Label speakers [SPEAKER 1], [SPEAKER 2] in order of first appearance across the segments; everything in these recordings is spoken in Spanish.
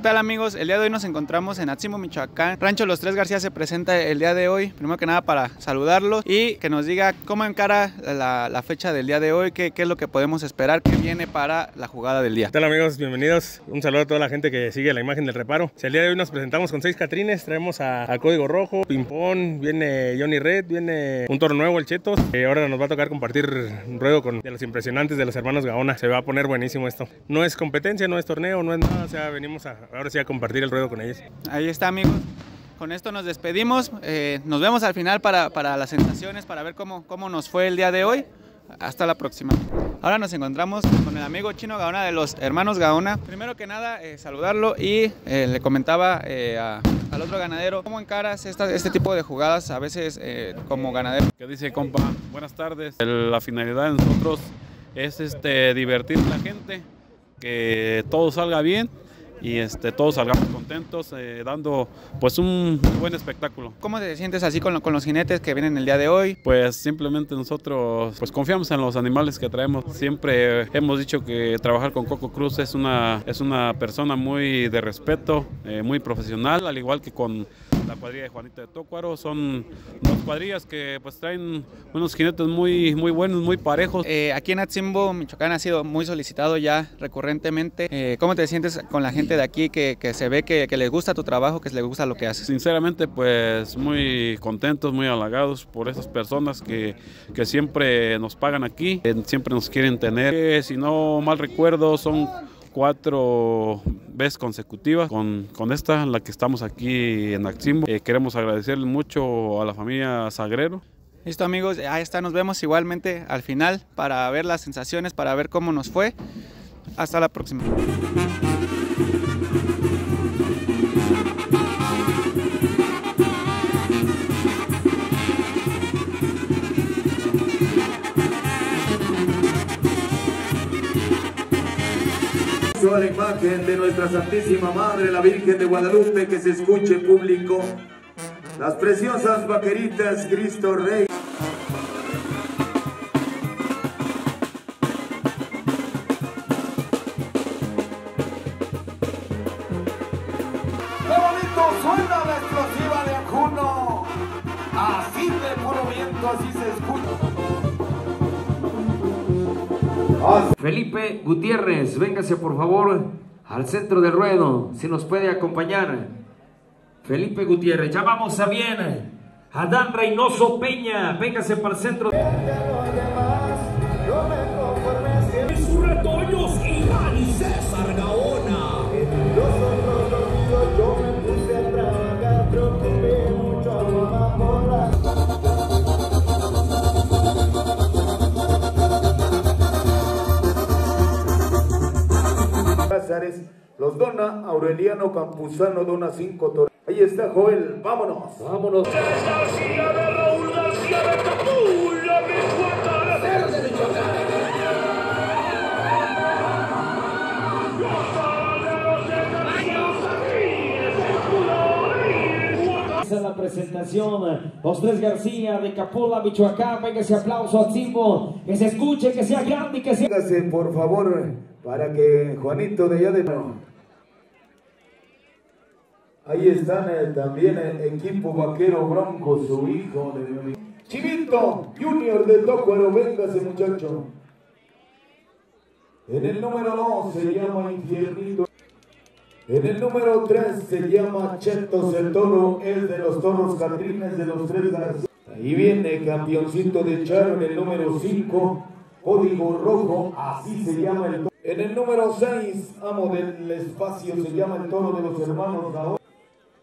[SPEAKER 1] ¿Qué tal amigos? El día de hoy nos encontramos en Atzimbo, Michoacán. Rancho Los Tres García se presenta el día de hoy. Primero que nada para saludarlos y que nos diga cómo encara la, fecha del día de hoy, qué, es lo que podemos esperar, qué viene para la jugada del día.
[SPEAKER 2] ¿Qué tal amigos? Bienvenidos. Un saludo a toda la gente que sigue la imagen del reparo. El día de hoy nos presentamos con seis Catrines. Traemos a, a Código Rojo, Pimpón, viene Johnny Red, viene un toro nuevo, el Chetos. Eh, ahora nos va a tocar compartir un ruedo con de los impresionantes de los hermanos Gaona. Se va a poner buenísimo esto. No es competencia, no es torneo, no es nada. O sea, venimos a ahora sí a compartir el ruedo con ellos.
[SPEAKER 1] Ahí está, amigos. Con esto nos despedimos. Eh, nos vemos al final para, para, las sensaciones, para ver cómo, cómo nos fue el día de hoy. Hasta la próxima. Ahora nos encontramos con el amigo Chino Gaona de los hermanos Gaona. Primero que nada, eh, saludarlo y eh, le comentaba eh, a, al otro ganadero, ¿cómo encaras esta, este tipo de jugadas a veces como ganadero?
[SPEAKER 3] ¿Qué dice compa? Buenas tardes. El, la finalidad de nosotros es este, divertir a la gente, que todo salga bien y este, todos salgamos contentos, eh, dando pues un buen espectáculo.
[SPEAKER 1] ¿Cómo te sientes así con, con, los jinetes que vienen el día de hoy?
[SPEAKER 3] Pues simplemente nosotros pues confiamos en los animales que traemos. Siempre hemos dicho que trabajar con Coco Cruz es una, es una persona muy de respeto, eh, muy profesional, al igual que con la cuadrilla de Juanito de Tócuaro. Son dos cuadrillas que pues traen unos jinetes muy, muy buenos, muy parejos.
[SPEAKER 1] Eh, aquí en Atzimbo, Michoacán, ha sido muy solicitado ya recurrentemente. Eh, ¿Cómo te sientes con la gente de aquí que, que se ve que, que, les gusta tu trabajo, que les gusta lo que haces?
[SPEAKER 3] Sinceramente, pues muy contentos, muy halagados por esas personas que, que siempre nos pagan aquí, siempre nos quieren tener. Si no mal recuerdo, son cuatro veces consecutivas con, con, esta, la que estamos aquí en Aximbo. Eh, queremos agradecerle mucho a la familia Sagrero.
[SPEAKER 1] Listo amigos, ahí está, nos vemos igualmente al final para ver las sensaciones, para ver cómo nos fue. Hasta la próxima.
[SPEAKER 4] A la imagen de nuestra Santísima Madre, la Virgen de Guadalupe, que se escuche público. Las preciosas vaqueritas, Cristo Rey.
[SPEAKER 5] Felipe Gutiérrez, véngase por favor al centro del ruedo, si nos puede acompañar. Felipe Gutiérrez, ya vamos a bien. Adán Reynoso Peña, véngase para el centro.
[SPEAKER 6] Sus retoños,
[SPEAKER 4] dona Aureliano Campuzano, dona cinco toros. Ahí está Joel, vámonos.
[SPEAKER 5] Vámonos.
[SPEAKER 6] Capula,
[SPEAKER 5] la presentación, los tres García de Capola, Michoacán, venga ese aplauso a Timbo, que se escuche, que sea grande y que sea...
[SPEAKER 4] Por favor, para que Juanito de allá de... Ahí están eh, también el equipo vaquero Bronco, su hijo de Chivito Junior de Tócuaro, véngase muchacho. En el número 2 se llama Infiernito. En el número 3 se llama Chetos, el toro es de los toros Catrines de los tres García. Ahí viene campeoncito de Charo en el número 5, código rojo, así se llama el toro. En el número 6, amo del espacio, se llama el toro de los hermanos Gaona.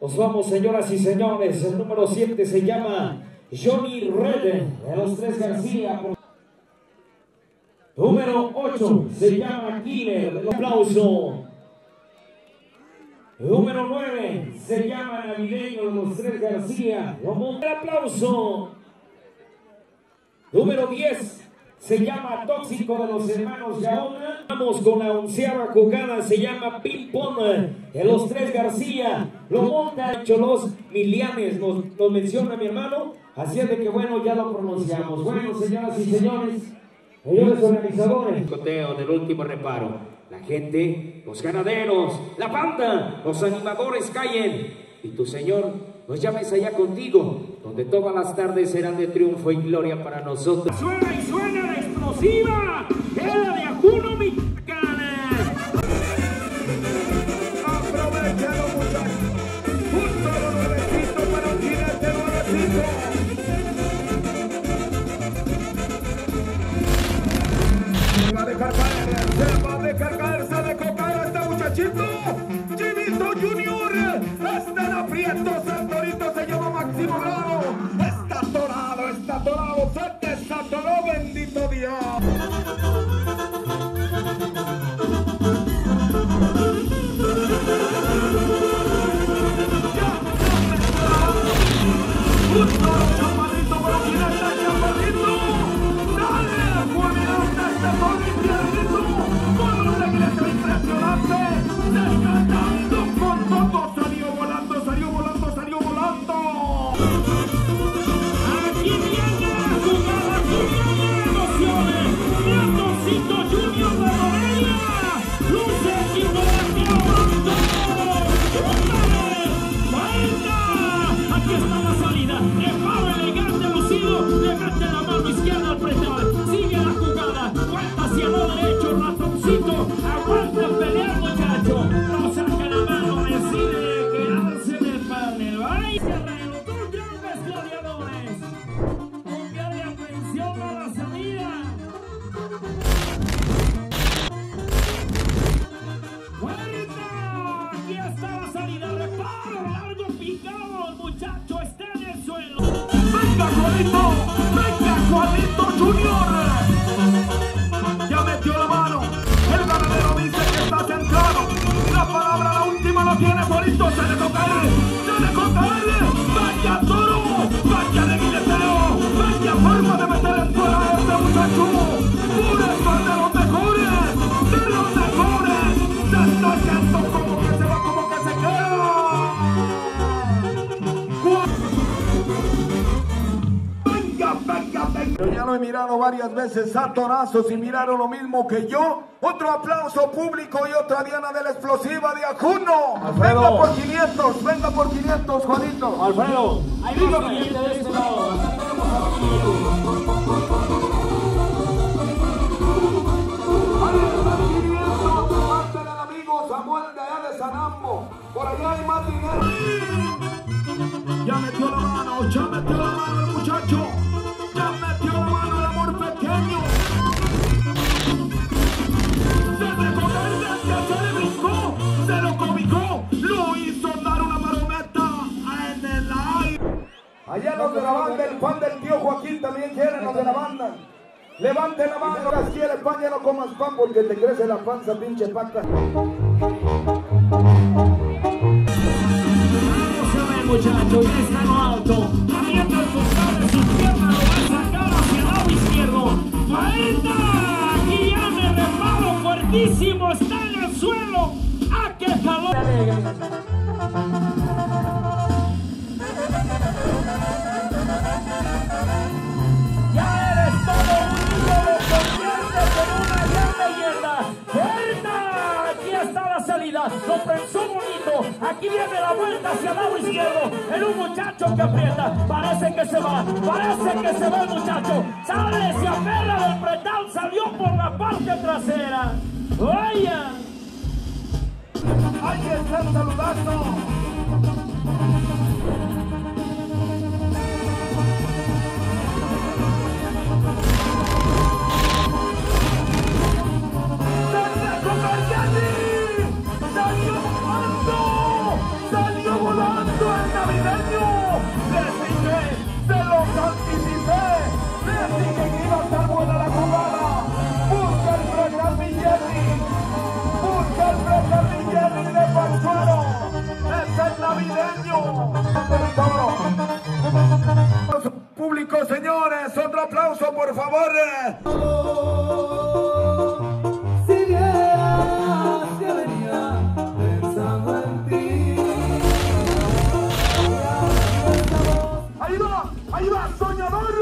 [SPEAKER 5] Nos vamos, señoras y señores. El número 7 se llama Johnny Red, de los tres García. Número 8 se llama Killer. Un aplauso. Número 9 se llama Navideño de los tres García. Un aplauso. Número 10 se llama Tóxico de los hermanos Gaona. Vamos con la onceava jugada, se llama Ping Pong de los tres García. Lo monta Cholos Milianes, nos, nos menciona mi hermano. Así es de que bueno, ya lo pronunciamos. Bueno, señoras y señores, señores organizadores.
[SPEAKER 7] Coteo del último reparo.
[SPEAKER 5] la gente, los ganaderos, la banda, los animadores callen. Y tu Señor nos llames allá contigo, donde todas las tardes serán de triunfo y gloria para nosotros. Suena y suena la explosiva, es la de Ajuno Mexicana.
[SPEAKER 4] Aprovechalo, muchachos. Un solo nuevecito para un jinete nuevecito. Va a dejar caer, se tiene Juanito. Se le he mirado varias veces a torazos y miraron lo mismo que yo. Otro aplauso público y otra diana de la explosiva de Ajuno. Venga por 500, venga por 500, Juanito.
[SPEAKER 5] Alfredo, más billete de este lado.
[SPEAKER 4] Ahí está el 500 de parte del amigo Samuel de allá de Sanambo. Por allá hay más dinero. Mano, las quiere pan, ya no comas pan porque te crece la panza, pinche paca.
[SPEAKER 5] A muchacho, ya está en lo alto. Abriendo el costado de su pierna, lo va a sacar hacia el lado izquierdo. ¡Vuelta! Aquí ya me reparo fuertísimo, está en el suelo. ¡Ah, qué calor! Lo pensó bonito. Aquí viene la vuelta hacia el lado izquierdo. En un muchacho que aprieta, parece que se va, parece que se va el muchacho. Sale, se aferra del pretal, salió por la parte trasera. ¡Vaya!
[SPEAKER 4] Ahí está el saludazo. ¡Desde Comayani! Aplauso, por favor. Ahí va, soñador.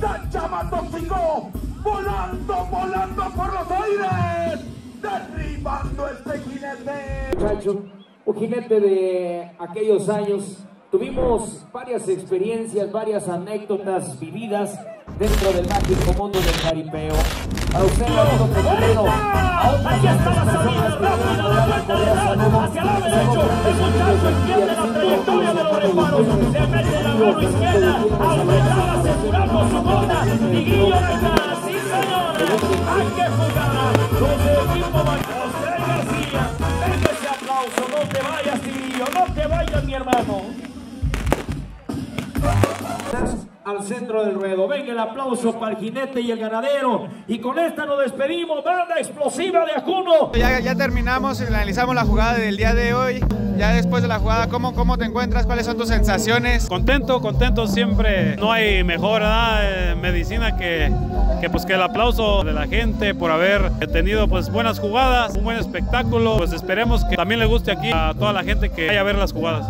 [SPEAKER 4] Tan chama tóxico, volando, volando por los aires. Derribando este jinete.
[SPEAKER 5] muchacho, un jinete de aquellos años. Tuvimos varias experiencias, varias anécdotas vividas dentro del mágico mundo del jaripeo. Para usted, amigo a otras
[SPEAKER 4] la
[SPEAKER 5] tantas personas que
[SPEAKER 4] hacia trayectoria de los reparos. Se mete la mano izquierda, asegurando su. Y Guillo sí. Hay que jugar. Los equipo José García. Ese aplauso. No te vayas, Guillo. No te vayas, mi hermano.
[SPEAKER 5] Al centro del ruedo. Venga el aplauso para el jinete y el ganadero.
[SPEAKER 4] Y con esta nos despedimos. Banda explosiva de Acuno.
[SPEAKER 1] Ya, ya terminamos, analizamos la jugada del día de hoy. Ya después de la jugada, ¿cómo, cómo te encuentras? ¿Cuáles son tus sensaciones?
[SPEAKER 3] Contento, contento siempre. No hay mejor ¿verdad? Eh, medicina que, que, pues, que el aplauso de la gente por haber tenido pues, buenas jugadas, un buen espectáculo. Pues esperemos que también le guste aquí a toda la gente que vaya a ver las jugadas.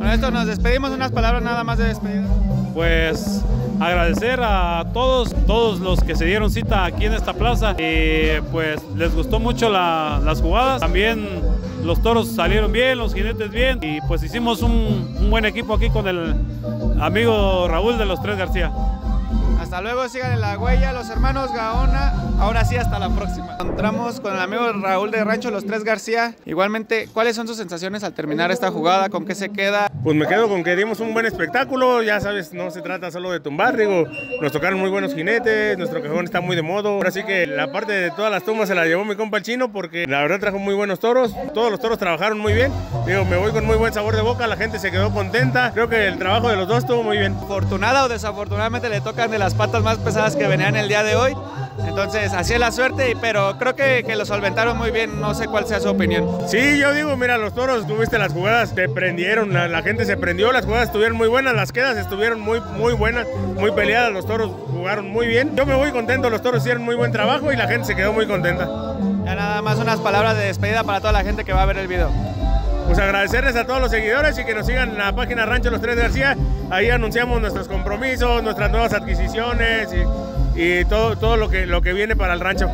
[SPEAKER 1] Con esto nos despedimos, unas palabras nada más de despedida.
[SPEAKER 3] Pues agradecer a todos, todos los que se dieron cita aquí en esta plaza y pues les gustó mucho la- las jugadas. También los toros salieron bien, los jinetes bien y pues hicimos un buen equipo aquí con el amigo Raúl de los Tres García.
[SPEAKER 1] Hasta luego, sigan en la huella los hermanos Gaona. Ahora sí, hasta la próxima. Encontramos con el amigo Raúl de Rancho Los Tres García. Igualmente, ¿cuáles son sus sensaciones al terminar esta jugada? ¿Con qué se queda?
[SPEAKER 2] Pues me quedo con que dimos un buen espectáculo, ya sabes, no se trata solo de tumbar, digo, nos tocaron muy buenos jinetes, nuestro cajón está muy de modo, ahora sí que la parte de todas las tumbas se la llevó mi compa el chino porque la verdad trajo muy buenos toros, todos los toros trabajaron muy bien, digo, me voy con muy buen sabor de boca, la gente se quedó contenta, creo que el trabajo de los dos estuvo muy bien.
[SPEAKER 1] Afortunada o desafortunadamente le tocan de las patas más pesadas que venían el día de hoy. Entonces, así es la suerte, pero creo que, que lo solventaron muy bien. No sé cuál sea su opinión.
[SPEAKER 2] Sí, yo digo, mira, los toros, tuviste las jugadas, te prendieron, la, la gente se prendió, las jugadas estuvieron muy buenas, las quedas estuvieron muy, muy buenas, muy peleadas, los toros jugaron muy bien. Yo me voy contento, los toros hicieron muy buen trabajo y la gente se quedó muy contenta.
[SPEAKER 1] Ya nada más unas palabras de despedida para toda la gente que va a ver el video.
[SPEAKER 2] Pues agradecerles a todos los seguidores y que nos sigan en la página Rancho Los Tres García. Ahí anunciamos nuestros compromisos, nuestras nuevas adquisiciones y, y todo, todo lo, que, lo que viene para el rancho.